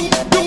do, do.